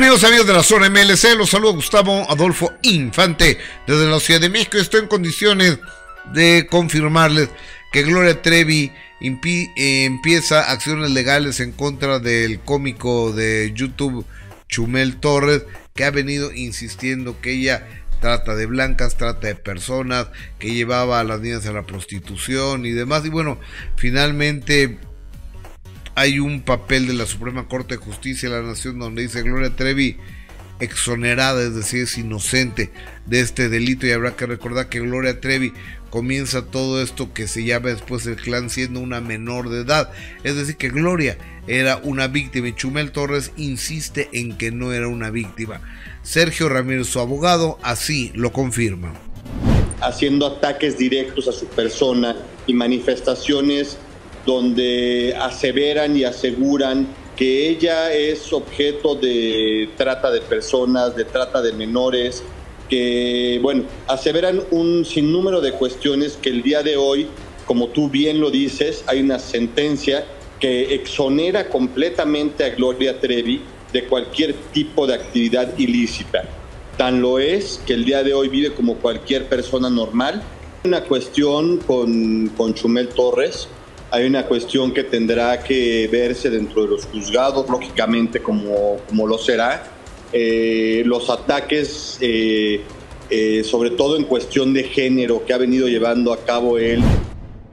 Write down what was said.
Amigos, amigos de la zona MLC, los saludo Gustavo Adolfo Infante desde la Ciudad de México. Estoy en condiciones de confirmarles que Gloria Trevi empieza acciones legales en contra del cómico de YouTube Chumel Torres, que ha venido insistiendo que ella trata de blancas, trata de personas, que llevaba a las niñas a la prostitución y demás. Y bueno, finalmente hay un papel de la Suprema Corte de Justicia de la Nación donde dice Gloria Trevi exonerada, es decir, es inocente de este delito y habrá que recordar que Gloria Trevi comienza todo esto que se llama después el clan siendo una menor de edad, es decir, que Gloria era una víctima y Chumel Torres insiste en que no era una víctima. Sergio Ramírez, su abogado, así lo confirma. Haciendo ataques directos a su persona y manifestaciones donde aseveran y aseguran que ella es objeto de trata de personas, de trata de menores, que, bueno, aseveran un sinnúmero de cuestiones que el día de hoy, como tú bien lo dices, hay una sentencia que exonera completamente a Gloria Trevi de cualquier tipo de actividad ilícita. Tan lo es que el día de hoy vive como cualquier persona normal. Una cuestión con, con Chumel Torres, hay una cuestión que tendrá que verse dentro de los juzgados, lógicamente como, como lo será. Eh, los ataques, eh, eh, sobre todo en cuestión de género, que ha venido llevando a cabo él